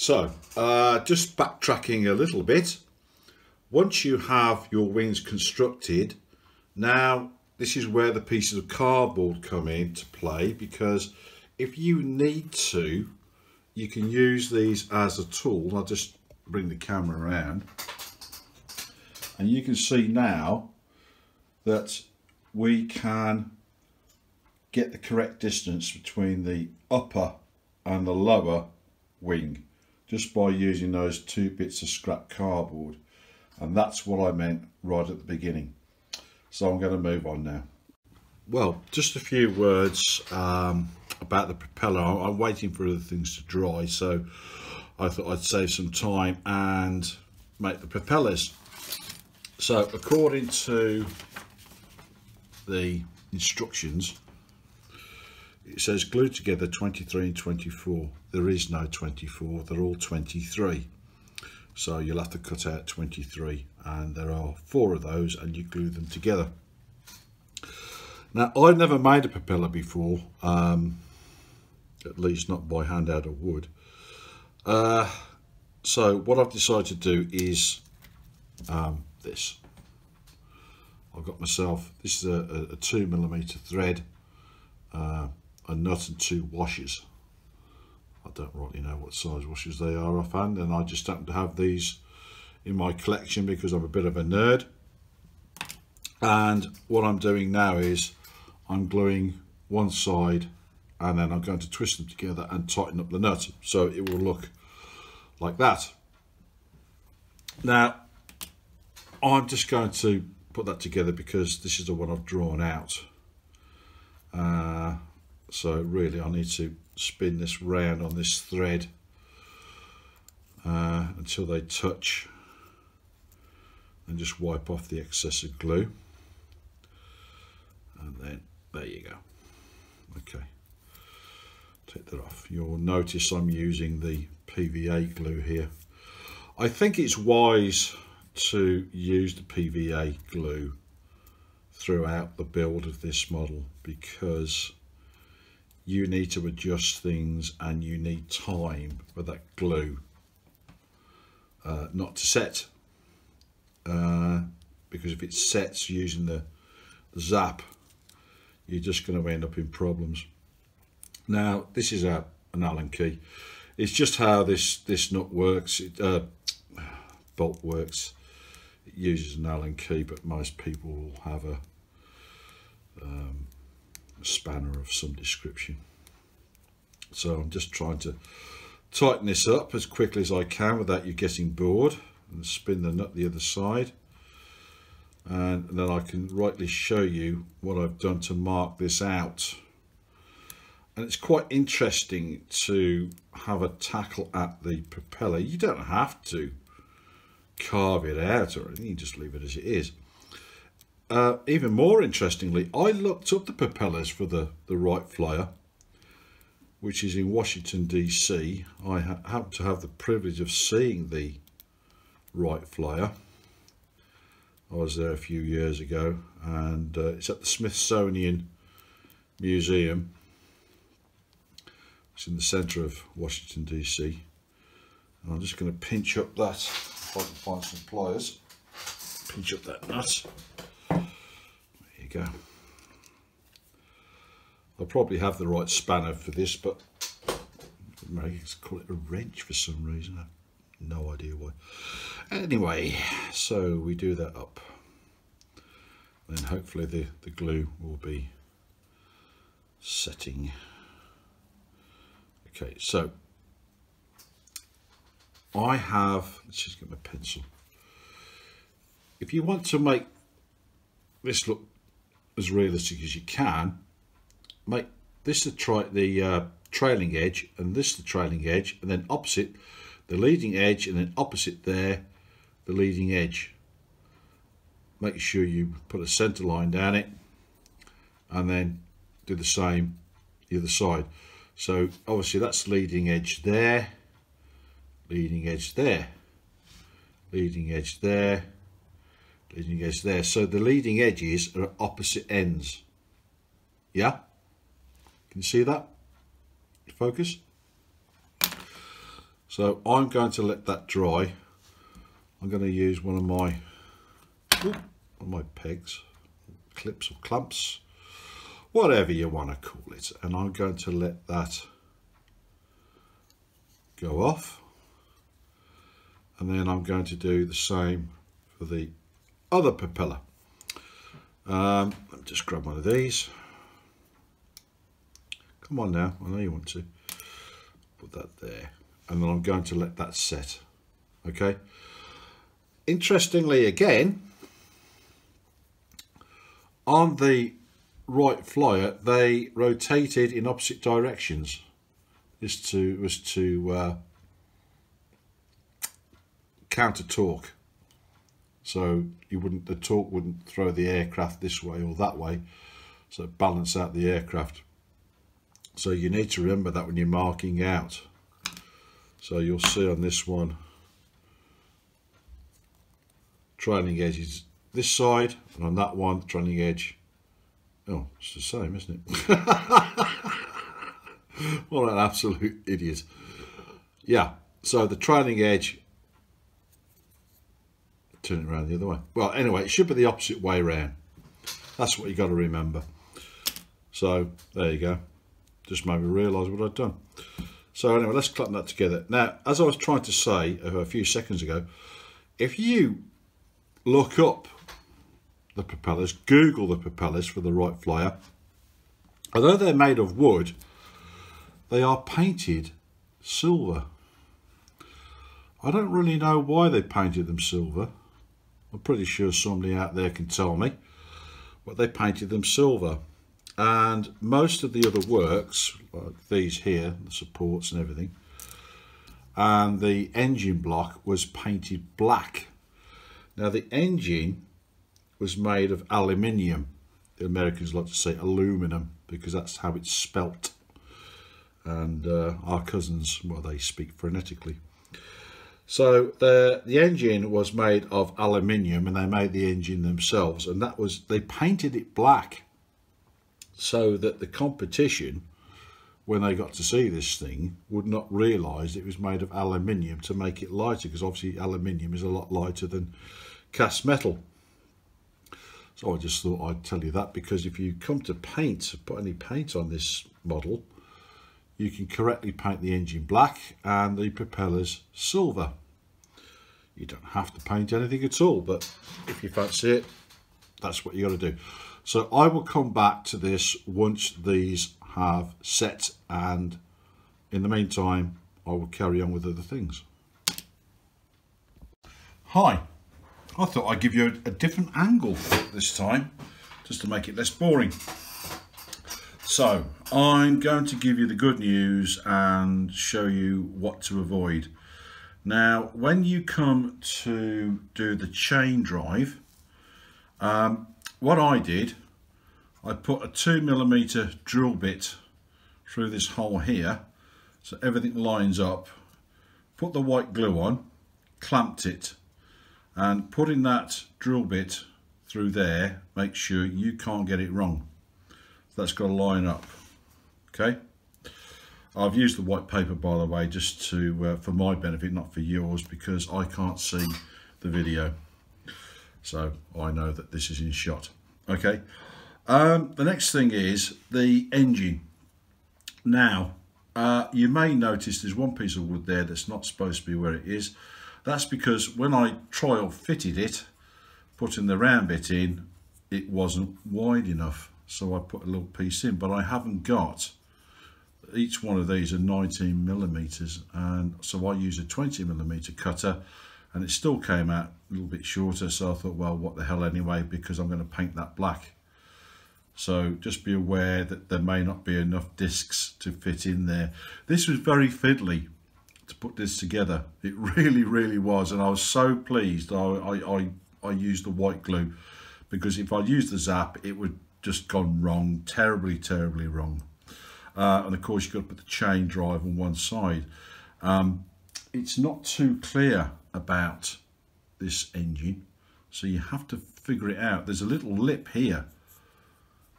So, uh, just backtracking a little bit. Once you have your wings constructed, now this is where the pieces of cardboard come into play because if you need to, you can use these as a tool. I'll just bring the camera around and you can see now that we can get the correct distance between the upper and the lower wing just by using those two bits of scrap cardboard. And that's what I meant right at the beginning. So I'm going to move on now. Well just a few words um, about the propeller. I'm waiting for other things to dry so I thought I'd save some time and make the propellers. So according to the instructions it says glue together 23 and 24 there is no 24 they're all 23 so you'll have to cut out 23 and there are four of those and you glue them together. Now I've never made a propeller before um, at least not by hand out of wood. Uh, so what I've decided to do is um, this. I've got myself this is a, a, a two millimeter thread uh, a nut and two washers I don't really know what size washers they are offhand and I just happen to have these in my collection because I'm a bit of a nerd. And what I'm doing now is I'm gluing one side and then I'm going to twist them together and tighten up the nut so it will look like that. Now I'm just going to put that together because this is the one I've drawn out. Uh, so really I need to spin this round on this thread uh, until they touch and just wipe off the excess of glue. And then there you go. Okay. Take that off. You'll notice I'm using the PVA glue here. I think it's wise to use the PVA glue throughout the build of this model because you need to adjust things and you need time for that glue. Uh, not to set uh, because if it sets using the, the zap you're just going to end up in problems. Now this is a, an Allen key. It's just how this this nut works. It, uh, bolt works. It uses an Allen key but most people will have a um, spanner of some description. So I'm just trying to tighten this up as quickly as I can without you getting bored and spin the nut the other side. And then I can rightly show you what I've done to mark this out. And it's quite interesting to have a tackle at the propeller. You don't have to carve it out or anything. You just leave it as it is uh, even more interestingly, I looked up the propellers for the, the Wright Flyer, which is in Washington, D.C. I ha happen to have the privilege of seeing the Wright Flyer. I was there a few years ago, and uh, it's at the Smithsonian Museum. It's in the centre of Washington, D.C. I'm just going to pinch up that, if I can find some pliers, pinch up that nut go. I'll probably have the right spanner for this, but maybe call it a wrench for some reason. I have no idea why. Anyway, so we do that up. Then hopefully the, the glue will be setting. Okay, so I have, let's just get my pencil. If you want to make this look as realistic as you can. Make this the, tri the uh, trailing edge and this the trailing edge and then opposite the leading edge and then opposite there the leading edge. Make sure you put a center line down it and then do the same the other side. So obviously that's leading edge there, leading edge there, leading edge there, leading edge there. So the leading edges are opposite ends. Yeah? Can you see that? Focus. So I'm going to let that dry. I'm going to use one of my one of my pegs, clips or clumps, whatever you want to call it. And I'm going to let that go off. And then I'm going to do the same for the other propeller. Um, let me just grab one of these. Come on now, I know you want to. Put that there. And then I'm going to let that set. Okay. Interestingly again, on the Wright Flyer, they rotated in opposite directions. This to was to uh, counter torque. So you wouldn't the torque wouldn't throw the aircraft this way or that way. So balance out the aircraft. So you need to remember that when you're marking out. So you'll see on this one, trailing edge is this side, and on that one, trailing edge, oh, it's the same, isn't it? what an absolute idiot. Yeah, so the trailing edge, turn it around the other way. Well, anyway, it should be the opposite way around. That's what you got to remember. So, there you go. Just made me realise what I'd done. So anyway, let's clap that together. Now, as I was trying to say a few seconds ago, if you look up the propellers, Google the propellers for the Wright Flyer, although they're made of wood, they are painted silver. I don't really know why they painted them silver. I'm pretty sure somebody out there can tell me. But they painted them silver. And most of the other works, like these here, the supports and everything, and the engine block was painted black. Now the engine was made of aluminium. The Americans like to say aluminum because that's how it's spelt. And uh, our cousins, well, they speak phonetically. So the the engine was made of aluminium, and they made the engine themselves, and that was they painted it black so that the competition, when they got to see this thing, would not realise it was made of aluminium to make it lighter, because obviously aluminium is a lot lighter than cast metal. So I just thought I'd tell you that because if you come to paint, put any paint on this model, you can correctly paint the engine black and the propellers silver. You don't have to paint anything at all, but if you fancy it, that's what you got to do. So I will come back to this once these have set and in the meantime I will carry on with other things. Hi, I thought I'd give you a, a different angle this time just to make it less boring. So I'm going to give you the good news and show you what to avoid. Now when you come to do the chain drive um, what I did, I put a two millimeter drill bit through this hole here, so everything lines up, put the white glue on, clamped it, and putting that drill bit through there, make sure you can't get it wrong. That's got to line up, okay? I've used the white paper by the way just to uh, for my benefit not for yours because I can't see the video. So I know that this is in shot. Okay. Um, the next thing is the engine. Now uh, you may notice there's one piece of wood there that's not supposed to be where it is. That's because when I trial fitted it putting the round bit in it wasn't wide enough. So I put a little piece in but I haven't got each one of these are 19 millimeters and so I use a 20 millimeter cutter and it still came out a little bit shorter so I thought well what the hell anyway because I'm going to paint that black. So just be aware that there may not be enough discs to fit in there. This was very fiddly to put this together. It really really was and I was so pleased. I, I, I, I used the white glue because if I used the zap it would just gone wrong terribly terribly wrong uh, and of course you've got to put the chain drive on one side um, it's not too clear about this engine so you have to figure it out there's a little lip here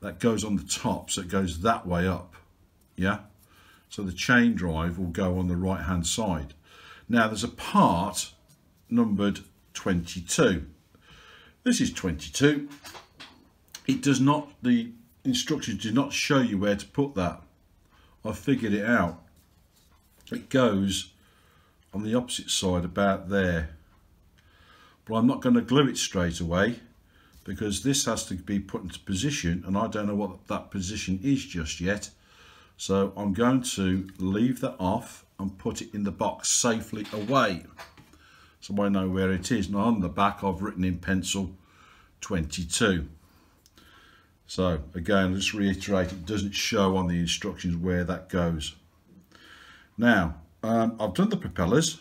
that goes on the top so it goes that way up yeah so the chain drive will go on the right hand side Now there's a part numbered 22. This is 22. It does not, the instructions do not show you where to put that. I figured it out. It goes on the opposite side about there. But I'm not going to glue it straight away because this has to be put into position and I don't know what that position is just yet. So I'm going to leave that off and put it in the box safely away. So I know where it is. Now on the back I've written in pencil 22. So again, just reiterate, it doesn't show on the instructions where that goes. Now, um, I've done the propellers.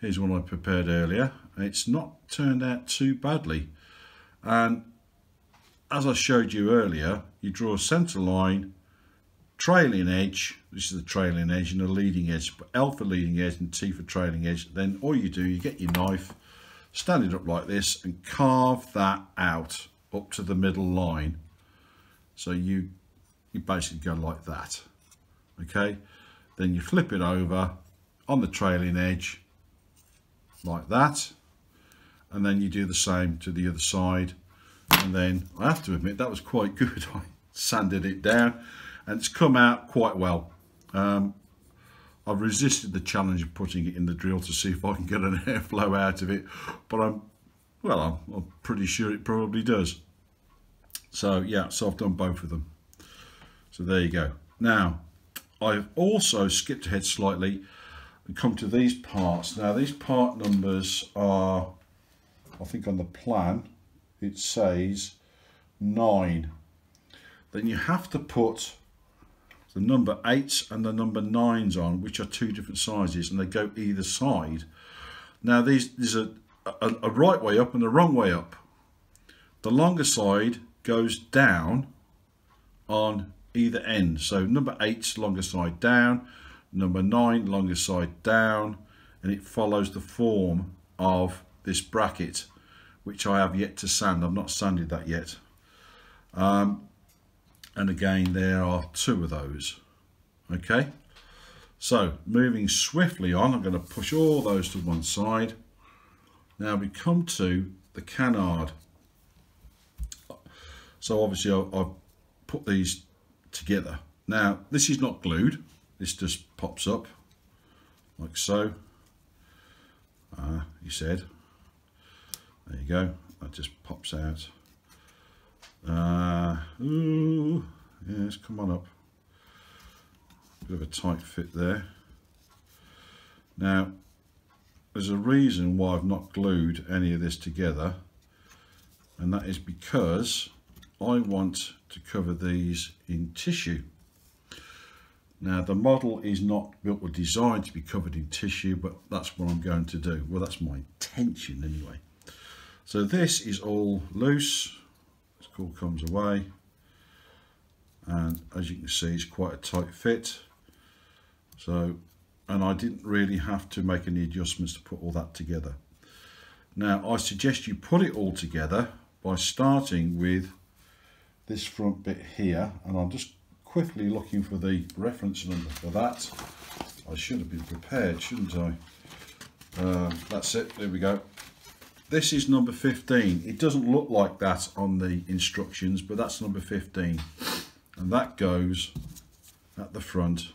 Here's one I prepared earlier. It's not turned out too badly. And as I showed you earlier, you draw a centre line, trailing edge, this is the trailing edge and the leading edge, but L for leading edge and T for trailing edge. Then all you do, you get your knife, stand it up like this and carve that out up to the middle line. So you, you basically go like that, okay? Then you flip it over on the trailing edge like that. And then you do the same to the other side. And then I have to admit that was quite good. I sanded it down and it's come out quite well. Um, I've resisted the challenge of putting it in the drill to see if I can get an airflow out of it but I'm well I'm, I'm pretty sure it probably does so yeah so I've done both of them. So there you go. Now I've also skipped ahead slightly and come to these parts. Now these part numbers are I think on the plan it says 9 then you have to put the number 8s and the number 9s on which are two different sizes and they go either side. Now these there's a, a, a right way up and a wrong way up. The longer side goes down on either end so number 8's longer side down number 9 longer side down and it follows the form of this bracket which I have yet to sand. I've not sanded that yet. Um, and again, there are two of those. Okay, so moving swiftly on, I'm going to push all those to one side. Now we come to the canard. So obviously I've put these together. Now this is not glued, this just pops up like so. Uh, he said. There you go. That just pops out. Uh, ooh, yes come on up. Bit of a tight fit there. Now there's a reason why I've not glued any of this together and that is because I want to cover these in tissue. Now the model is not built or designed to be covered in tissue but that's what I'm going to do. Well that's my intention anyway. So this is all loose, it all comes away. And as you can see it's quite a tight fit. So and I didn't really have to make any adjustments to put all that together. Now I suggest you put it all together by starting with this front bit here and I'm just quickly looking for the reference number for that. I should have been prepared shouldn't I? Uh, that's it, there we go. This is number 15. It doesn't look like that on the instructions, but that's number 15. And that goes at the front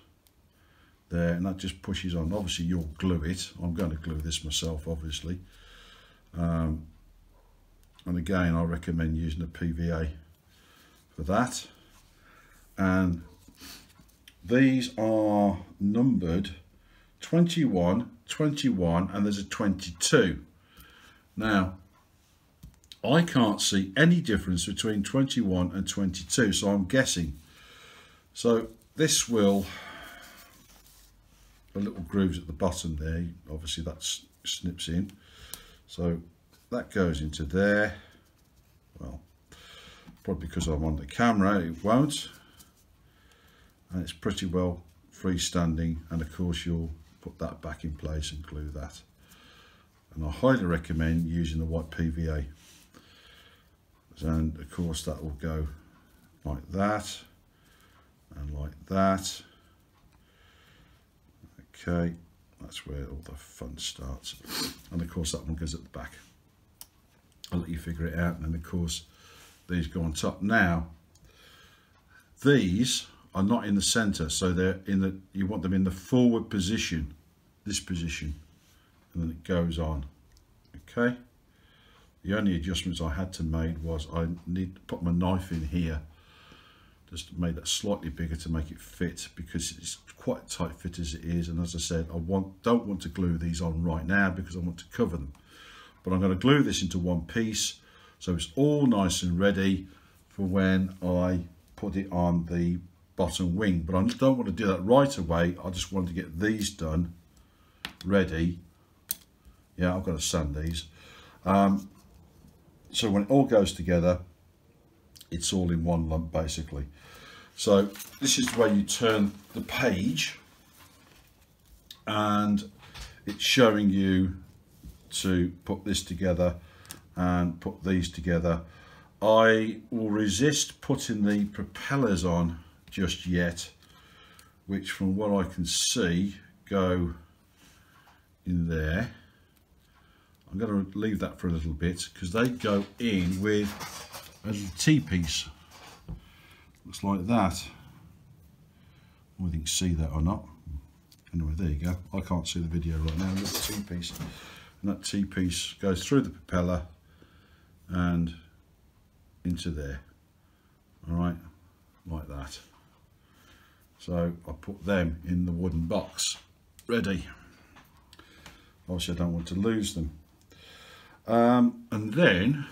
there, and that just pushes on. Obviously, you'll glue it. I'm going to glue this myself, obviously. Um, and again, I recommend using a PVA that. And these are numbered 21, 21, and there's a 22. Now, I can't see any difference between 21 and 22, so I'm guessing. So this will, the little grooves at the bottom there, obviously that snips in. So that goes into there. Well, probably because I'm on the camera, it won't. And it's pretty well freestanding. And of course, you'll put that back in place and glue that. And I highly recommend using the white PVA and of course that will go like that and like that. Okay that's where all the fun starts. And of course that one goes at the back. I'll let you figure it out. And of course these go on top. Now these are not in the center so they're in the you want them in the forward position this position and then it goes on. Okay? The only adjustments I had to make was I need to put my knife in here just made that slightly bigger to make it fit because it's quite tight fit as it is and as I said I want don't want to glue these on right now because I want to cover them. But I'm going to glue this into one piece so it's all nice and ready for when I put it on the bottom wing. But I don't want to do that right away. I just want to get these done ready. Yeah I've got to sand these. Um, so when it all goes together it's all in one lump basically. So this is way you turn the page. And it's showing you to put this together and put these together. I will resist putting the propellers on just yet which from what I can see go in there. I'm going to leave that for a little bit because they go in with a little T-piece. Looks like that. Whether you can see that or not. Anyway there you go. I can't see the video right now. Look T-piece. And that T-piece goes through the propeller and into there. All right? Like that. So I put them in the wooden box. Ready. Obviously I don't want to lose them. Um, and then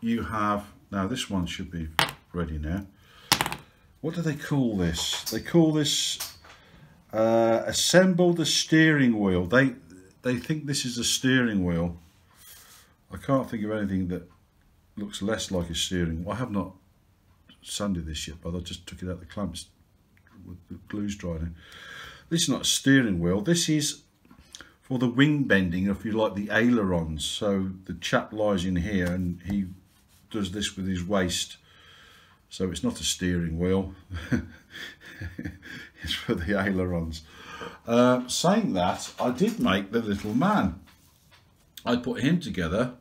you have now this one should be ready now. What do they call this? They call this uh, assemble the steering wheel. They they think this is a steering wheel I can't think of anything that looks less like a steering wheel. I have not sanded this yet but I just took it out the clamps with the glue's drying this is not a steering wheel. This is for the wing bending if you like the ailerons. So the chap lies in here and he does this with his waist. So it's not a steering wheel. It's for the ailerons. Uh, saying that I did make the little man. I put him together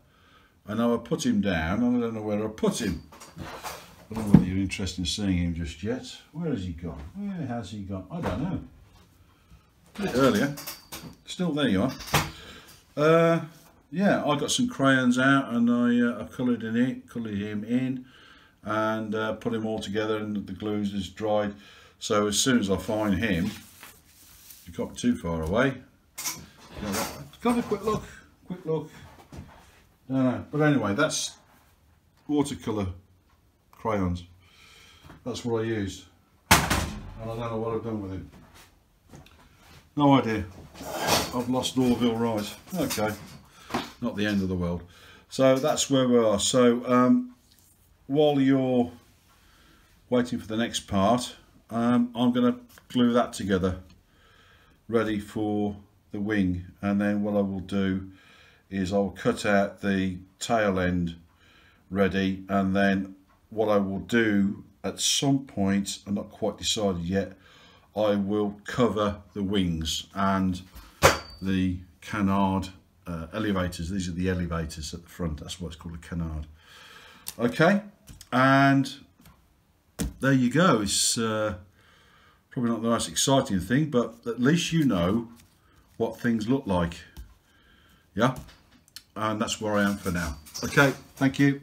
and now I put him down and I don't know where I put him I don't know whether you're interested in seeing him just yet where has he gone where has he gone I don't know a bit earlier still there you are. Uh, yeah, I got some crayons out and I, uh, I coloured in it, coloured him in, and uh, put him all together, and the glue is dried. So as soon as I find him, you got too far away. Got a quick look, quick look. No. But anyway, that's watercolour crayons. That's what I used. And I don't know what I've done with it. No idea. I've lost Orville Wright. Okay, not the end of the world. So that's where we are. So um, while you're waiting for the next part, um, I'm going to glue that together, ready for the wing. And then what I will do is I'll cut out the tail end ready and then what I will do at some point, I'm not quite decided yet, I will cover the wings and the canard uh, elevators. These are the elevators at the front. That's why it's called a canard. Okay, and there you go. It's uh, probably not the most exciting thing, but at least you know what things look like. Yeah, and that's where I am for now. Okay, thank you.